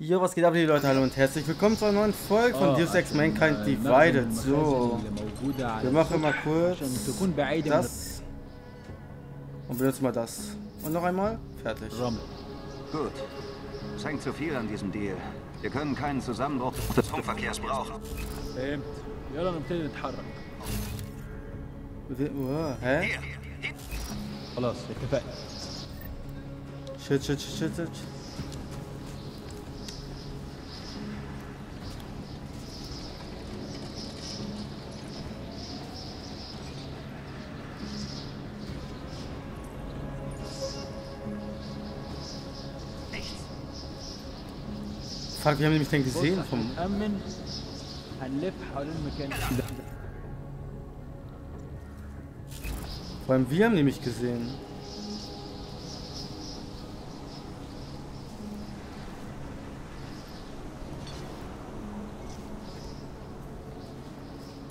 Jo, was geht ab, liebe Leute? Hallo und herzlich willkommen zu einer neuen Folge von Deus Ex Mankind Divided. So, wir machen mal kurz das und benutzen mal das. Und noch einmal? Fertig. Gut. Es hängt zu viel an diesem Deal. Wir können keinen Zusammenbruch des Funkverkehrs brauchen. فهمت يلا نبتدي نتحرك Wir- Uah, hä? خلاص اتفقنا Shit, shit, shit, shit, shit. Fuck, wir haben nämlich den gesehen vom. Vor allem wir haben nämlich gesehen.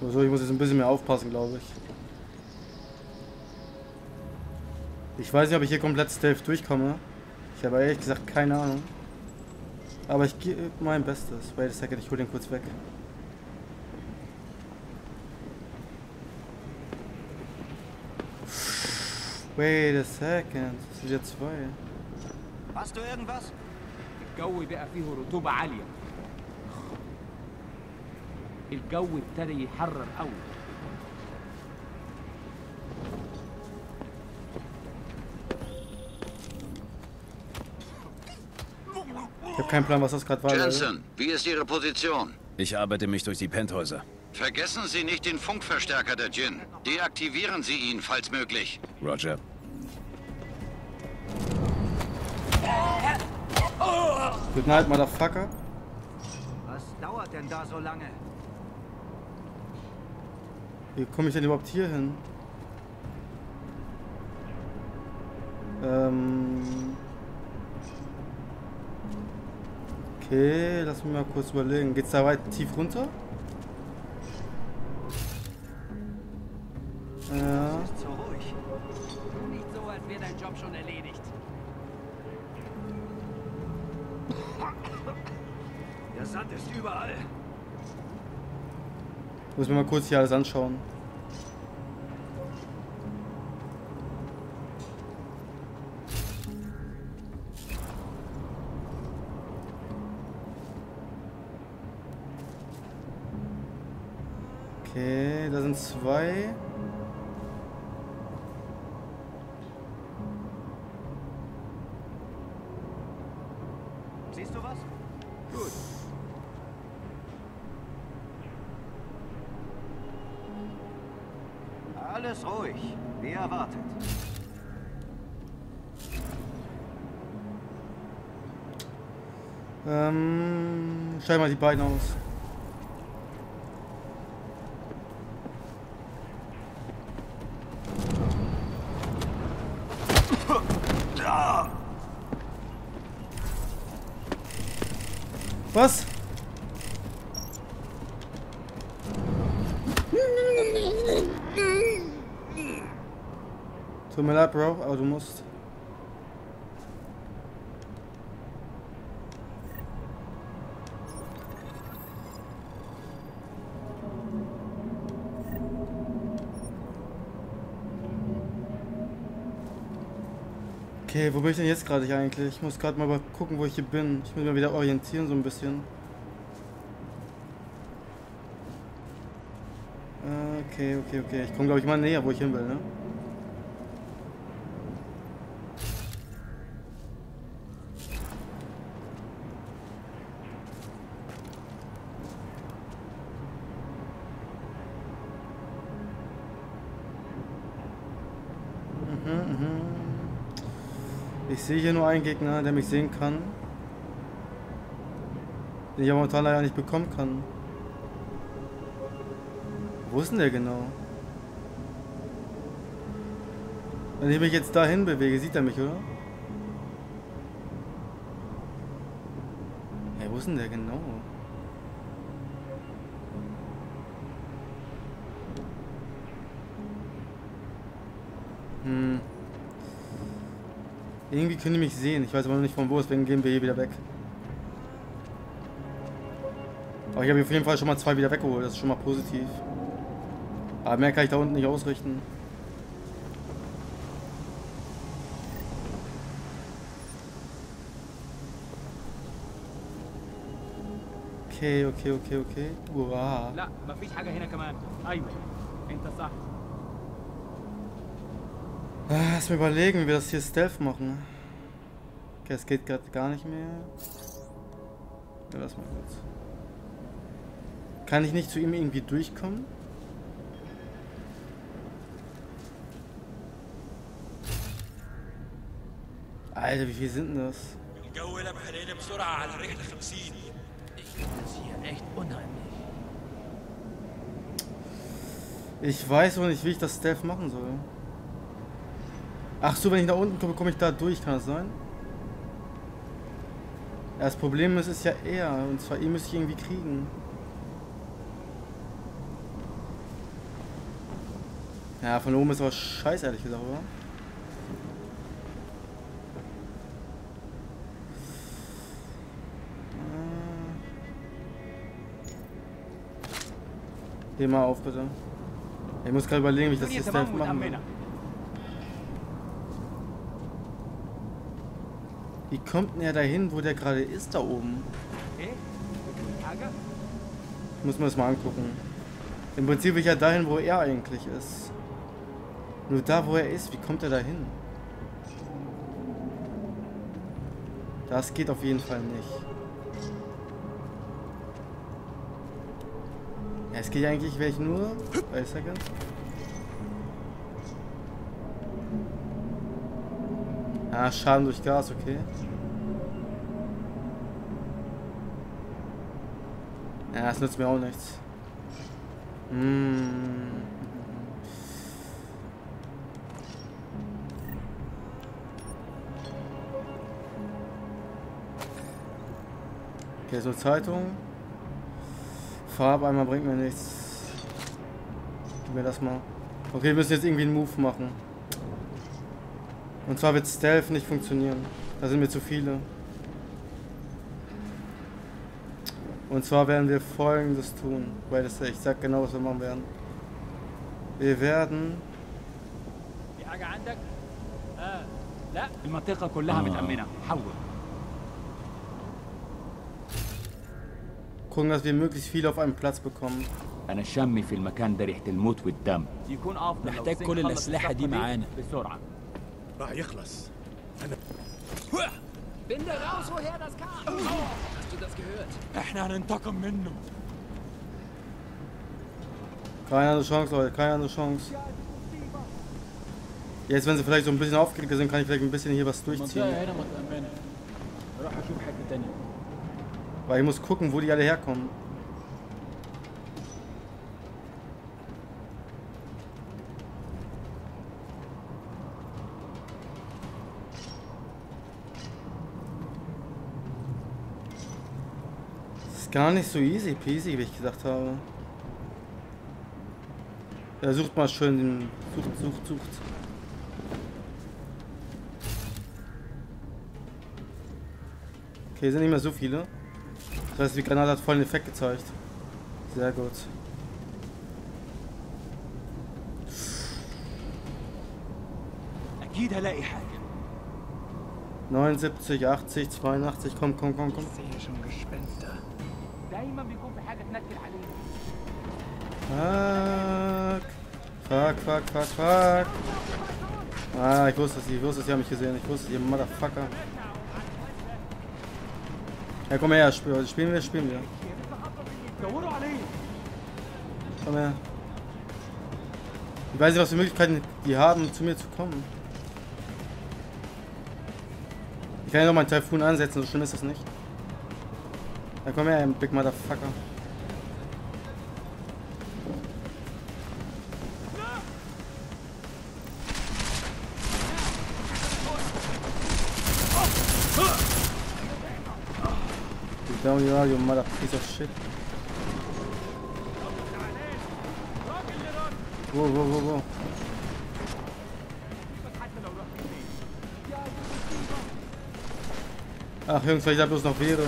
So, ich muss jetzt ein bisschen mehr aufpassen, glaube ich. Ich weiß nicht, ob ich hier komplett stealth durchkomme. Ich habe ehrlich gesagt keine Ahnung. Aber ich gebe mein Bestes. Wait a second, ich hole den kurz weg. Wait a second. Das sind ja zwei. Hast du irgendwas? الجو بقى فيه رطوبة عالية الجو ابتدى يحرر قوي Ich habe keinen Plan, was das gerade war. Jensen, wie ist Ihre Position? Ich arbeite mich durch die Penthäuser. Vergessen Sie nicht den Funkverstärker der Jin. Deaktivieren Sie ihn, falls möglich. Roger. Good night, Motherfucker. Was dauert denn da so lange? Wie komme ich denn überhaupt hier hin? Ähm. Okay, lass mich mal kurz überlegen. Geht's da weit tief runter? Ja. Ist so ruhig. Nicht so, als wäre dein Job schon erledigt. Der Sand ist überall. Muss mir mal kurz hier alles anschauen. Okay, da sind zwei. Siehst du was? Gut. Alles ruhig. Wie erwartet. Ähm, schau mal die beiden aus. Was? Tut mir leid, Bro, aber du musst. Okay, wo bin ich denn jetzt gerade eigentlich? Ich muss gerade mal mal gucken, wo ich hier bin. Ich muss mal wieder orientieren so ein bisschen. Äh, Okay, okay, okay. Ich komme glaube ich mal näher, wo ich hin will, ne? Sehe hier nur einen Gegner, der mich sehen kann. Den ich aber momentan leider nicht bekommen kann. Wo ist denn der genau? Wenn ich mich jetzt dahin bewege, sieht er mich, oder? Hey, wo ist denn der genau? Irgendwie können die mich sehen. Ich weiß aber noch nicht von wo, deswegen gehen wir hier wieder weg. Aber ich habe auf jeden Fall schon mal zwei wieder weggeholt. Das ist schon mal positiv. Aber mehr kann ich da unten nicht ausrichten. Okay, okay, okay, okay. Uah. Ah, lass mir überlegen, wie wir das hier Stealth machen. Okay, es geht gerade gar nicht mehr. Ja, lass mal kurz. Kann ich nicht zu ihm irgendwie durchkommen? Alter, wie viel sind denn das? Ich weiß wohl nicht, wie ich das Stealth machen soll. Ach so, wenn ich da unten komme, komme ich da durch, kann das sein? Das Problem ist, ist ja er. Und zwar ihn müsste ich irgendwie kriegen. Ja, von oben ist aber scheiße, ehrlich gesagt, oder? Äh. Geh mal auf, bitte. Ich muss gerade überlegen, wie ich das jetzt machen will. Wie kommt denn er dahin, wo der gerade ist, da oben? Ich muss mir das mal angucken. Im Prinzip will ich ja dahin, wo er eigentlich ist. Nur da, wo er ist, wie kommt er dahin? Das geht auf jeden Fall nicht. Ja, es geht eigentlich, wäre ich nur... Weiß er ganz? Ah, Schaden durch Gas, okay. Ja, das nützt mir auch nichts. Hm. Okay, so Zeitung. Farbeimer bringt mir nichts. Gib mir das mal. Okay, wir müssen jetzt irgendwie einen Move machen. Und zwar wird Stealth nicht funktionieren. Da sind mir zu viele. Und zwar werden wir folgendes tun. Weil das, ich sag genau, was wir machen werden. Wir werden. في حاجه عندك اه لا المنطقه كلها متأمنة حول gucken, dass wir möglichst viele auf einen Platz bekommen. انا شامي في المكان ده ريحه الموت والدم يكون افضل لو محتاج سينك كل خلص الأسلحة دي الصفقة معانا. بسرعه راح يخلص Finde raus, woher das kam. Hast du das gehört? احنا هننتقم منه Keine andere Chance, Leute, keine andere Chance. Jetzt, wenn sie vielleicht so ein bisschen aufgeregter sind, kann ich vielleicht ein bisschen hier was durchziehen. المنطقه هنا متأمنة روح اشوف حته تانية Weil ich muss gucken, wo die alle herkommen. gar nicht so easy peasy, wie ich gedacht habe. Ja, sucht mal schön den. Sucht, sucht, sucht. Okay, sind nicht mehr so viele. Das heißt, die Granate hat vollen Effekt gezeigt. Sehr gut. اكيد هلاقي حاجة 79, 80, 82, komm, komm, komm, komm. sehe schon Gespenster. دايما بيكون في حاجه تنكر علينا Fuck. Fuck, fuck, fuck, fuck. Ah, ich wusste es, ich wusste es, die haben mich gesehen. Ich wusste es, ihr Motherfucker. Ja, komm her, spiel, spielen wir, spielen wir. دوروا عليه Komm her. Ich weiß nicht, was für Möglichkeiten die haben, zu mir zu kommen. Ich kann ja noch meinen Typhoon ansetzen, so schlimm ist das nicht. Ja, komm her, Big Motherfucker. You down you are, you mother piece of shit. Wo, wo, wo, wo? Ach Jungs, weil ich da bloß noch wäre.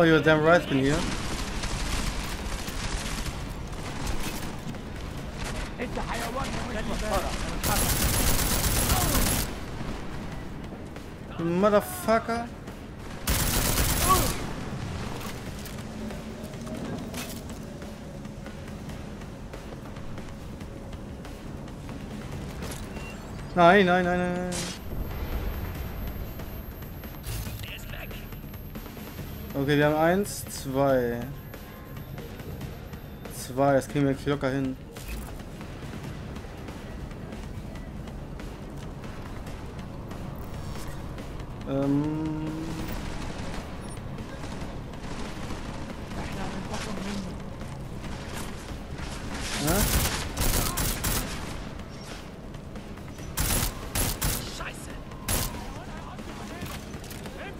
Oh, you're damn right, been here. Motherfucker. Nein, nein, nein, nein. Okay, wir haben eins, zwei. Zwei, das kriegen wir locker hin. Ähm.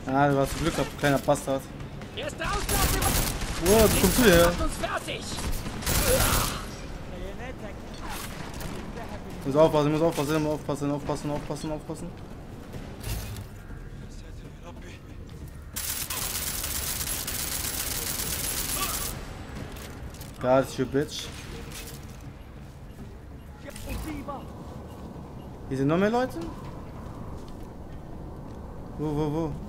Ah, du hast Glück kleiner Bastard. Erster Auslauf, Wow, wie kommst du her? fertig. Muss aufpassen, muss aufpassen, muss aufpassen, aufpassen, aufpassen, aufpassen. Got you, bitch. Hier sind noch mehr Leute? Wo, wo, wo?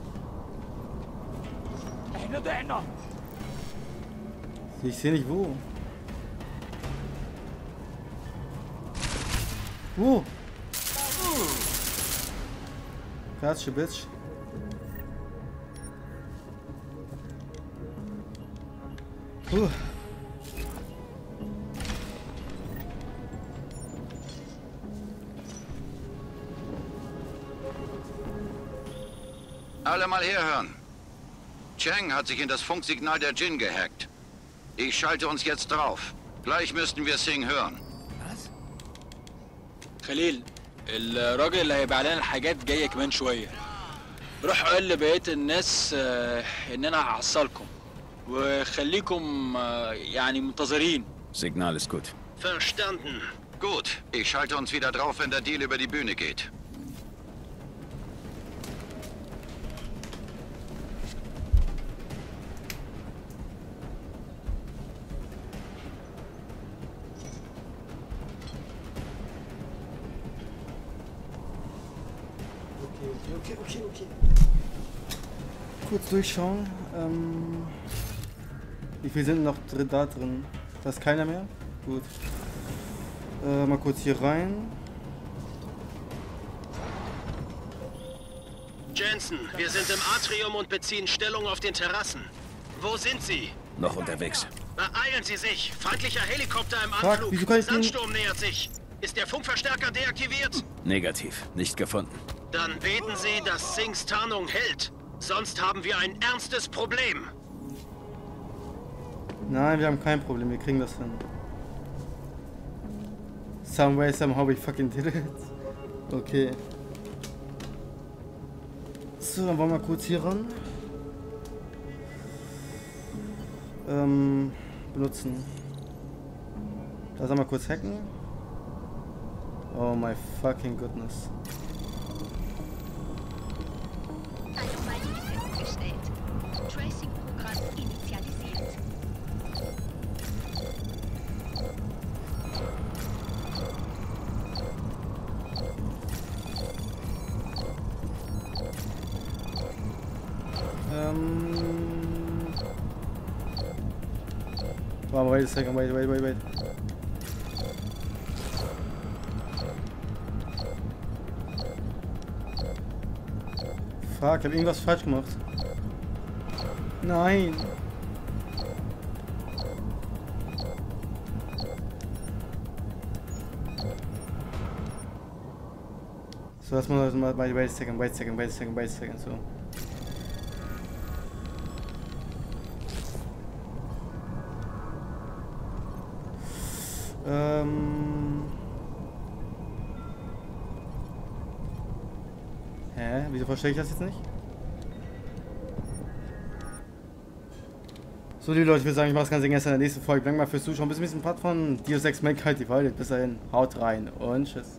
Ich sehe nicht wo. Wo? Klassische Bitch. Puh. Alle mal herhören. Cheng hat sich in das Funksignal der Jin gehackt. Ich schalte uns jetzt drauf. Gleich müssten wir Singh hören. خليل الراجل اللي هيبيع لنا الحاجات جايه كمان شويه روح قول لبقيه الناس آه، ان انا هحصلكم وخليكم آه، يعني منتظرين Signal ist gut. Verstanden. Gut, ich schalte uns wieder drauf, wenn der Deal über die Bühne geht. Kurz durchschauen. Ähm, wie viel sind noch drin, da drin? Da ist keiner mehr? Gut. Äh, mal kurz hier rein. Jensen, wir sind im Atrium und beziehen Stellung auf den Terrassen. Wo sind Sie? Noch unterwegs. Beeilen Sie sich! Feindlicher Helikopter im Fuck, Anflug! wieso kann ich den- Sandsturm nähert sich! Ist der Funkverstärker deaktiviert? Negativ. Nicht gefunden. Dann beten Sie, dass Singhs Tarnung hält. Sonst haben wir ein ernstes Problem. Nein, wir haben kein Problem, wir kriegen das hin. Some way, somehow we fucking did it. Okay. So, dann wollen wir kurz hier ran. Ähm, benutzen. Da sollen wir kurz hacken. Oh my fucking goodness. Warte, wait a second, wait, wait, wait, wait. Fuck, ich hab irgendwas falsch gemacht. Nein. So, lass mal, mal, mal, wait a second, wait a second, wait a second, wait a second, so. Ähm. Hä? Wieso verstehe ich das jetzt nicht? So, liebe Leute, ich würde sagen, ich mache das Ganze erst in der nächsten Folge. Danke mal fürs Zuschauen. Bis zum nächsten Part von Deus Ex Mankind Divided. Bis dahin, haut rein und tschüss.